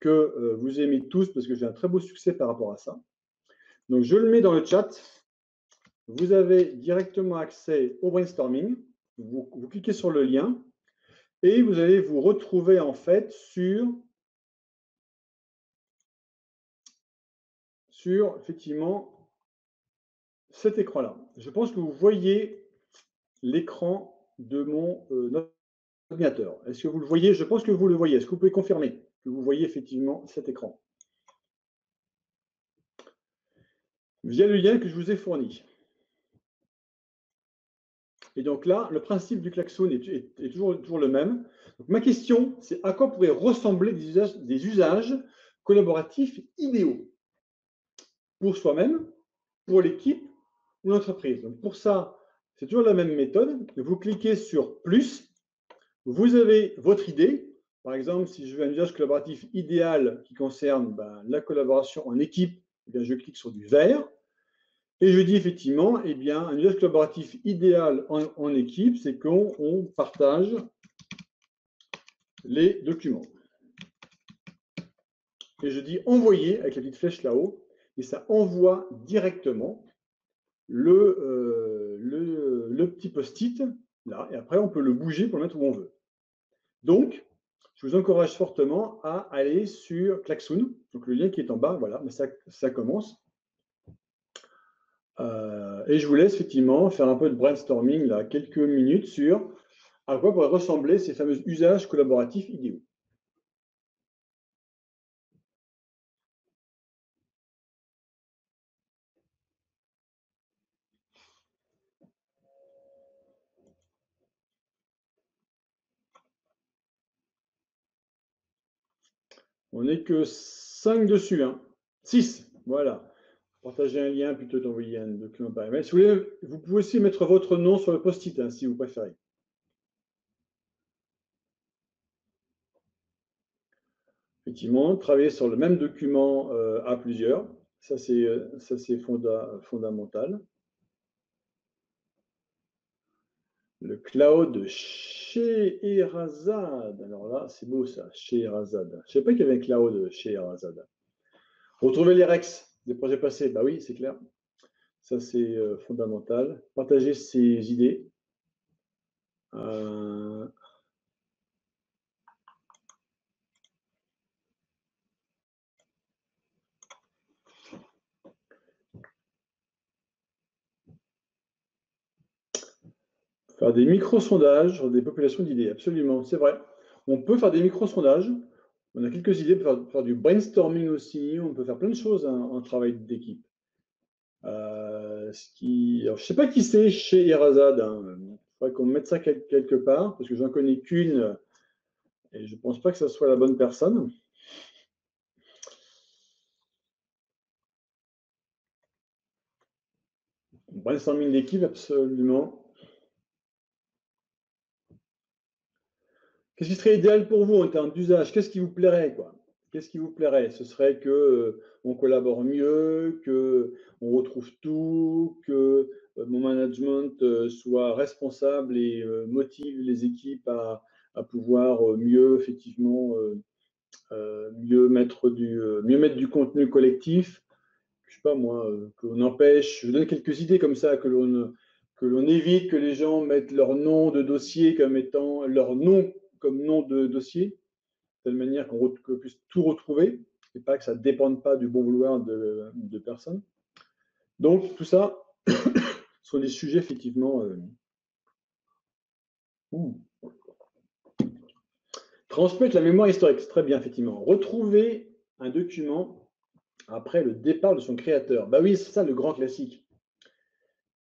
[SPEAKER 1] que euh, vous aimez tous, parce que j'ai un très beau succès par rapport à ça. Donc, je le mets dans le chat. Vous avez directement accès au brainstorming. Vous, cliquez sur le lien et vous allez vous retrouver en fait sur, sur effectivement cet écran-là. Je pense que vous voyez l'écran de mon euh, ordinateur. Est-ce que vous le voyez? Je pense que vous le voyez. Est-ce que vous pouvez confirmer que vous voyez effectivement cet écran? Via le lien que je vous ai fourni. Et donc là, le principe du klaxon est, toujours, le même. ma question, c'est à quoi pourraient ressembler des usages, collaboratifs idéaux pour soi-même, pour l'équipe ou l'entreprise? Pour ça, c'est toujours la même méthode. Vous cliquez sur plus, vous avez votre idée. Par exemple, si je veux un usage collaboratif idéal qui concerne ben, la collaboration en équipe, eh je clique sur du vert. Et je dis effectivement, eh bien, un usage collaboratif idéal en, équipe, c'est qu'on partage les documents. Et je dis envoyer avec la petite flèche là-haut, et ça envoie directement le, euh, le, petit post-it là, et après on peut le bouger pour le mettre où on veut. Donc, je vous encourage fortement à aller sur Klaxoon, donc le lien qui est en bas, voilà, mais ça commence. Euh, et je vous laisse effectivement faire un peu de brainstorming, là, quelques minutes sur à quoi pourraient ressembler ces fameux usages collaboratifs idéaux. On n'est que 5 dessus, hein. 6, voilà. Partagez un lien plutôt d'envoyer un document par email. Si vous voulez, vous pouvez aussi mettre votre nom sur le post-it, hein, si vous préférez. Effectivement, travailler sur le même document euh, à plusieurs, ça c'est euh, fondamental. Le cloud chez Erazad. Alors là, c'est beau ça, chez Erazad. Je ne savais pas qu'il y avait un cloud chez Erazad. Retrouvez les Rex des projets passés, bah oui, c'est clair. Ça, c'est euh, fondamental. Partager ses idées. Euh, faire des micro-sondages sur des populations d'idées, absolument, c'est vrai. On peut faire des micro-sondages on a quelques idées pour faire, du brainstorming aussi. On peut faire plein de choses hein, en travail d'équipe. Euh, je ne sais pas qui c'est chez Irazad. Hein. Il faudrait qu'on mette ça quelque part, parce que j'en connais qu'une et je ne pense pas que ce soit la bonne personne. Brainstorming d'équipe, absolument. Qu'est-ce qui serait idéal pour vous en termes d'usage? Qu'est-ce qui vous plairait quoi? Qu'est-ce qui vous plairait? Ce serait que euh, on collabore mieux, que on retrouve tout, que euh, mon management euh, soit responsable et motive les équipes à, pouvoir mieux effectivement mieux mettre du mieux mettre du contenu collectif. Je sais pas moi, qu'on empêche. Je donne quelques idées comme ça que l'on que l'on évite que les gens mettent leur nom de dossier comme étant leur nom comme nom de dossier, de telle manière qu'on puisse tout retrouver et pas que ça ne dépende pas du bon vouloir de, personnes. Donc, tout ça sont des sujets effectivement. Euh, Transmettre la mémoire historique, c'est très bien, effectivement. Retrouver un document après le départ de son créateur. Bah oui, c'est ça le grand classique.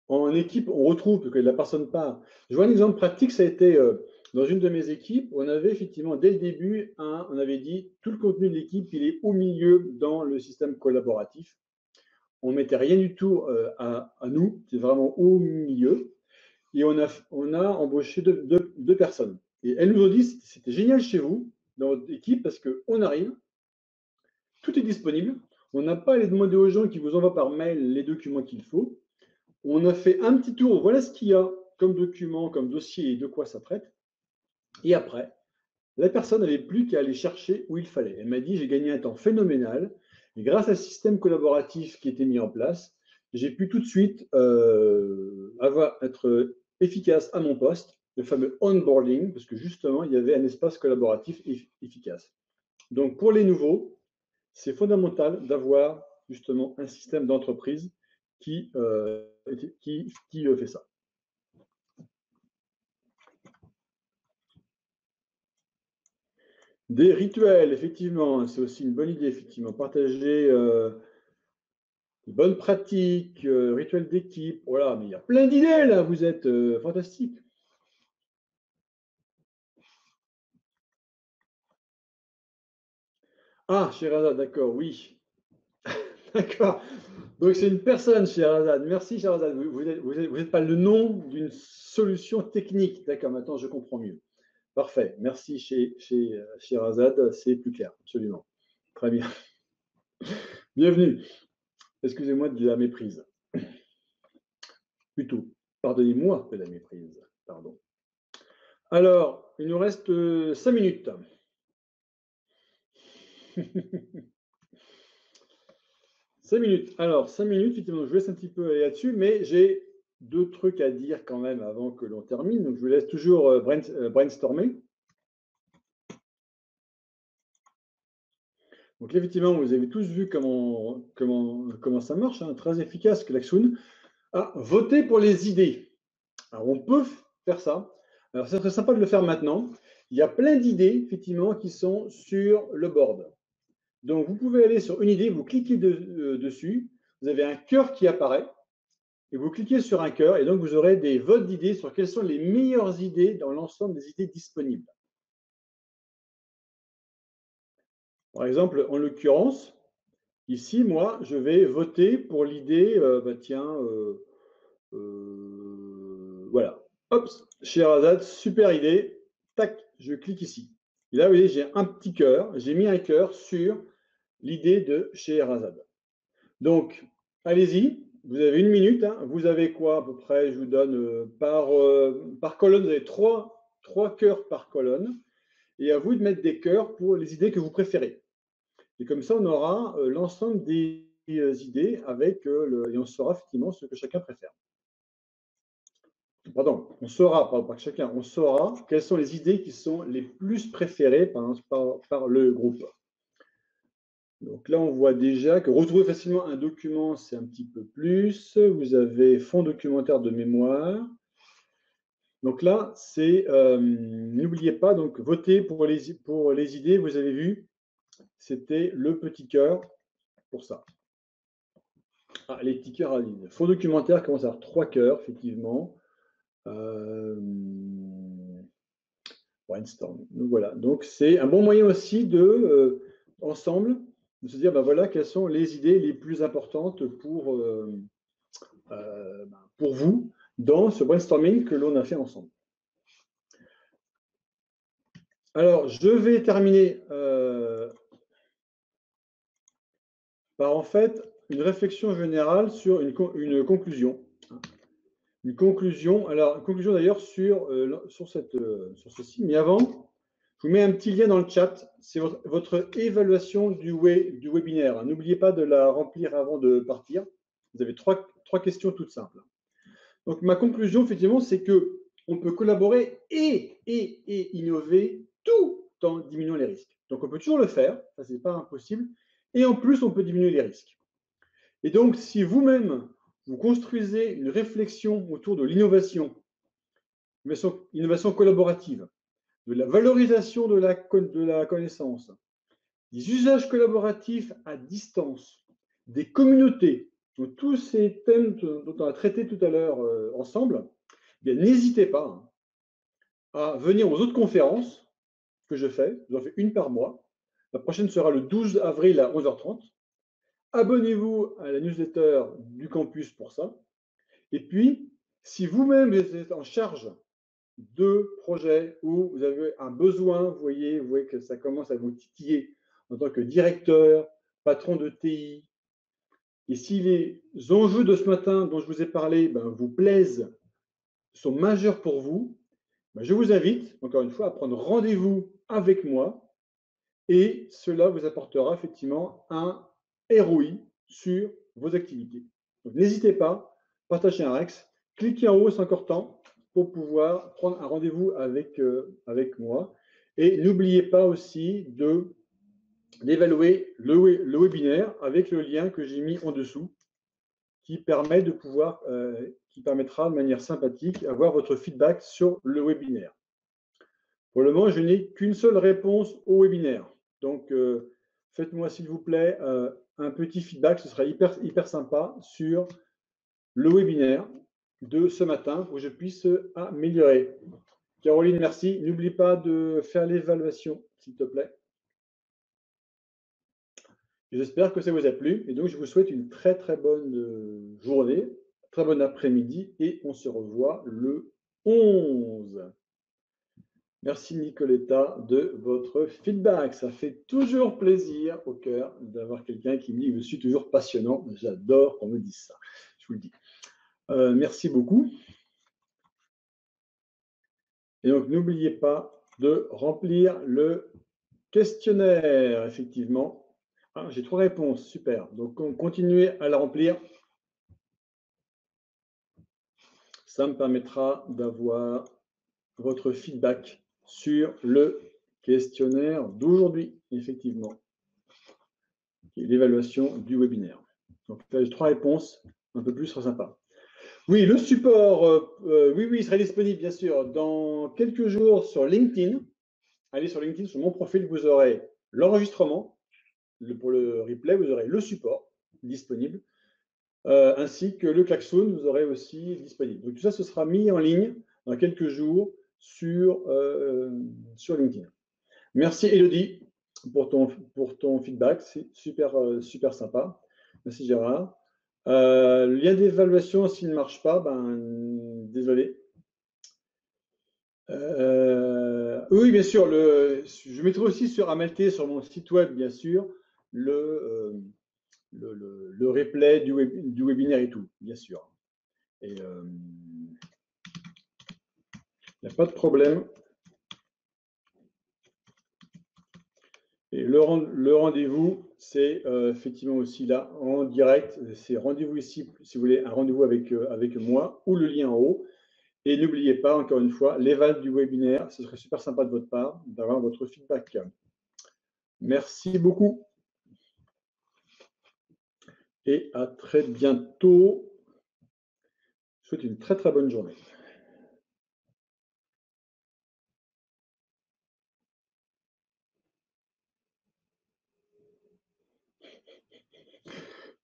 [SPEAKER 1] En équipe, on retrouve que la personne part. Je vois un exemple pratique, ça a été euh, dans une de mes équipes, on avait effectivement dès le début, on avait dit tout le contenu de l'équipe, il est au milieu dans le système collaboratif. On ne mettait rien du tout euh, à, nous, c'est vraiment au milieu. Et on a, embauché deux, personnes. Et elles nous ont dit c'était génial chez vous, dans votre équipe, parce qu'on arrive, tout est disponible. On n'a pas à aller demander aux gens qui vous envoient par mail les documents qu'il faut. On a fait un petit tour, voilà ce qu'il y a comme document, comme dossier et de quoi ça traite. Et après, la personne n'avait plus qu'à aller chercher où il fallait. Elle m'a dit, j'ai gagné un temps phénoménal. Et grâce à ce système collaboratif qui était mis en place, j'ai pu tout de suite euh, avoir, être efficace à mon poste, le fameux onboarding, parce que justement, il y avait un espace collaboratif efficace. Donc, pour les nouveaux, c'est fondamental d'avoir justement un système d'entreprise qui, euh, qui, qui fait ça. Des rituels, effectivement, c'est aussi une bonne idée, effectivement. Partager euh, de bonnes pratiques, euh, rituels d'équipe, voilà, mais il y a plein d'idées là, vous êtes euh, fantastique. Ah, Sherazade, d'accord, oui. d'accord. Donc c'est une personne, Sherazade. Merci, Sherazade. Vous n'êtes vous pas le nom d'une solution technique. D'accord, maintenant je comprends mieux. Parfait. Merci chez, chez, chez c'est plus clair, absolument. Très bien. Bienvenue. Excusez-moi de la méprise. Plutôt, pardonnez-moi de la méprise. Pardon. Alors, il nous reste euh, cinq minutes. cinq minutes. Alors, cinq minutes, effectivement, je laisse un petit peu aller là-dessus, mais j'ai deux trucs à dire quand même avant que l'on termine. Je vous laisse toujours euh, euh, brainstormer. Donc, effectivement, vous avez tous vu comment, ça marche, hein, très efficace, Klaxoon. Ah, voter pour les idées. Alors, on peut faire ça. Alors, c'est très sympa de le faire maintenant. Il y a plein d'idées, effectivement, qui sont sur le board. Donc, vous pouvez aller sur une idée, vous cliquez euh, dessus, vous avez un cœur qui apparaît et vous cliquez sur un cœur et donc vous aurez des votes d'idées sur quelles sont les meilleures idées dans l'ensemble des idées disponibles. Par exemple, en l'occurrence, ici, moi, je vais voter pour l'idée, euh, bah, tiens, euh, euh, voilà, hop, Sherazade, super idée, tac, je clique ici. Et là, vous voyez, j'ai un petit cœur, j'ai mis un cœur sur l'idée de Sherazade. Donc, allez-y, vous avez une minute. Hein. Vous avez quoi à peu près? Je vous donne euh, par, euh, par colonne, vous avez trois, trois cœurs par colonne. Et à vous de mettre des cœurs pour les idées que vous préférez. Et comme ça, on aura euh, l'ensemble des idées avec le, et on saura effectivement ce que chacun préfère. Pardon, on saura, pas, pas chacun, on saura quelles sont les idées qui sont les plus préférées par, par le groupe. Donc là, on voit déjà que retrouver facilement un document, c'est un petit peu plus. Vous avez fond documentaire de mémoire. Donc là, c'est euh, n'oubliez pas donc voter pour les pour les idées. Vous avez vu, c'était le petit cœur pour ça. Ah, les petits cœurs à l'idée. Fond documentaire commence à avoir trois cœurs effectivement. Euh, brainstorm. Donc voilà. Donc c'est un bon moyen aussi de euh, ensemble de se dire, ben voilà, quelles sont les idées les plus importantes pour, euh, euh, ben, pour vous dans ce brainstorming que l'on a fait ensemble. Alors, je vais terminer euh, par en fait une réflexion générale sur une, une conclusion. Une conclusion, alors une conclusion d'ailleurs sur, sur, cette, sur ceci, mais avant, je vous mets un petit lien dans le chat. C'est votre, évaluation du, webinaire. N'oubliez pas de la remplir avant de partir. Vous avez trois, questions toutes simples. Donc, ma conclusion, effectivement, c'est que on peut collaborer et, et, et innover tout en diminuant les risques. Donc, on peut toujours le faire, ça, c'est pas impossible. Et en plus, on peut diminuer les risques. Et donc, si vous-même, vous construisez une réflexion autour de l'innovation, innovation collaborative, de la valorisation de la, connaissance, des usages collaboratifs à distance, des communautés, donc tous ces thèmes dont on a traité tout à l'heure euh, ensemble, eh n'hésitez pas hein, à venir aux autres conférences que je fais. J'en fais une par mois. La prochaine sera le 12 avril à 11h30. Abonnez-vous à la newsletter du campus pour ça. Et puis, si vous-même êtes en charge deux projets où vous avez un besoin, vous voyez, vous voyez que ça commence à vous titiller en tant que directeur, patron de TI. Et si les enjeux de ce matin dont je vous ai parlé ben, vous plaisent, sont majeurs pour vous, ben, je vous invite, encore une fois, à prendre rendez-vous avec moi et cela vous apportera effectivement un ROI sur vos activités. N'hésitez pas, partagez un Rex, cliquez en haut, c'est encore temps pour pouvoir prendre un rendez-vous avec, euh, avec moi. Et n'oubliez pas aussi de d'évaluer le, le, webinaire avec le lien que j'ai mis en dessous qui permet de pouvoir, euh, qui permettra de manière sympathique avoir votre feedback sur le webinaire. Pour le moment, je n'ai qu'une seule réponse au webinaire. Donc, euh, faites-moi s'il vous plaît un petit feedback, ce sera hyper, hyper sympa sur le webinaire de ce matin pour que je puisse améliorer. Caroline, merci. N'oublie pas de faire l'évaluation, s'il te plaît. J'espère que ça vous a plu. Et donc, je vous souhaite une très, très bonne euh, journée, très bon après-midi et on se revoit le 11. Merci Nicoletta de votre feedback. Ça fait toujours plaisir au cœur d'avoir quelqu'un qui me dit je suis toujours passionnant. J'adore qu'on me dise ça. Je vous le dis. Euh, merci beaucoup. Et donc, n'oubliez pas de remplir le questionnaire, effectivement. Ah, j'ai trois réponses, super. Donc, continuez à la remplir. Ça me permettra d'avoir votre feedback sur le questionnaire d'aujourd'hui, effectivement, l'évaluation du webinaire. Donc, trois réponses, un peu plus, sera sympa. Oui, le support, euh, euh, oui, oui, il sera disponible, bien sûr, dans quelques jours sur LinkedIn. Allez sur LinkedIn, sur mon profil, vous aurez l'enregistrement. pour le replay, vous aurez le support disponible, euh, ainsi que le klaxon, vous aurez aussi disponible. Donc, tout ça, ce sera mis en ligne dans quelques jours sur, LinkedIn. Merci, Elodie, pour ton, pour ton feedback. C'est super, super sympa. Merci, Gérard. Euh, le lien d'évaluation, s'il ne marche pas, ben, désolé. Euh, oui, bien sûr. Je mettrai aussi sur Amalté, sur mon site web, bien sûr, le, euh, replay du, webinaire et tout, bien sûr. Il n'y a pas de problème. Le, rendez-vous, c'est euh, effectivement aussi là en direct. C'est rendez-vous ici, si vous voulez, un rendez-vous avec, euh, moi ou le lien en haut. Et n'oubliez pas, encore une fois, l'éval du webinaire. Ce serait super sympa de votre part d'avoir votre feedback. Merci beaucoup. Et à très bientôt. Je vous souhaite une très très bonne journée.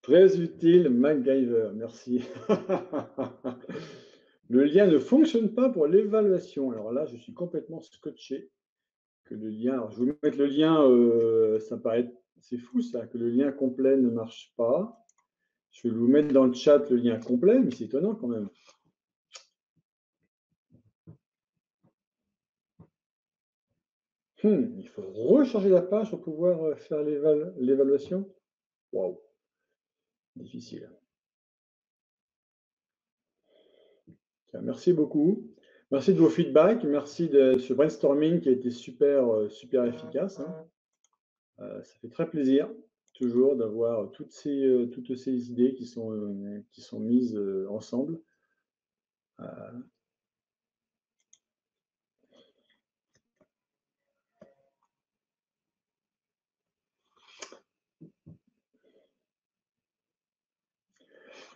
[SPEAKER 1] Très utile, MacGyver, merci. le lien ne fonctionne pas pour l'évaluation. Alors là, je suis complètement scotché que le lien. Alors, je vais vous mettre le lien, euh, ça paraît. C'est fou ça, que le lien complet ne marche pas. Je vais vous mettre dans le chat le lien complet, mais c'est étonnant quand même. Hmm, il faut recharger la page pour pouvoir euh, faire l'évaluation. Waouh difficile. Merci beaucoup. Merci de vos feedbacks. Merci de ce brainstorming qui a été super, euh, super efficace. Hein. Euh, ça fait très plaisir toujours d'avoir toutes ces, euh, toutes ces idées qui sont, qui sont mises ensemble.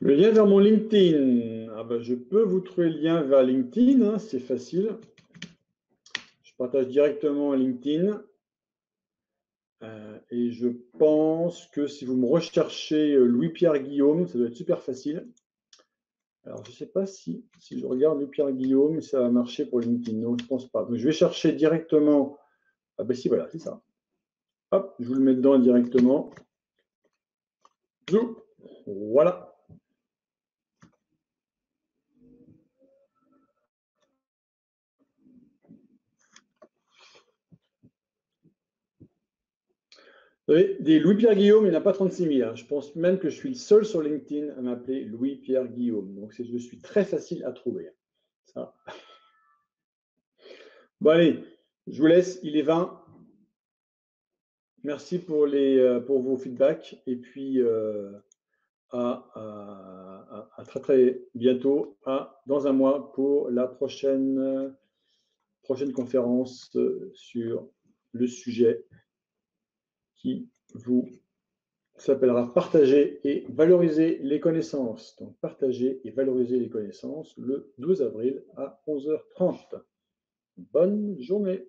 [SPEAKER 1] Le lien vers mon LinkedIn. Ah ben, je peux vous trouver le lien vers LinkedIn, hein, c'est facile. Je partage directement LinkedIn. Euh, et je pense que si vous me recherchez euh, Louis-Pierre Guillaume, ça doit être super facile. Alors, je ne sais pas si, si je regarde Louis-Pierre Guillaume, ça va marcher pour LinkedIn. Non, je ne pense pas. Je vais chercher directement. Ah ben si, voilà, c'est ça. Hop, je vous le mets dedans directement. Voilà. Des Louis-Pierre Guillaume, il n'y en a pas 36 000. Hein. Je pense même que je suis le seul sur LinkedIn à m'appeler Louis-Pierre Guillaume. Donc, je suis très facile à trouver. Ça. Bon, allez, je vous laisse. Il est 20. Merci euh, pour vos feedbacks. Et puis, euh, à, très, bientôt, à, dans un mois, pour la prochaine, prochaine conférence sur le sujet qui vous s'appellera Partager et valoriser les connaissances. Donc, partager et valoriser les connaissances le 12 avril à 11h30. Bonne journée.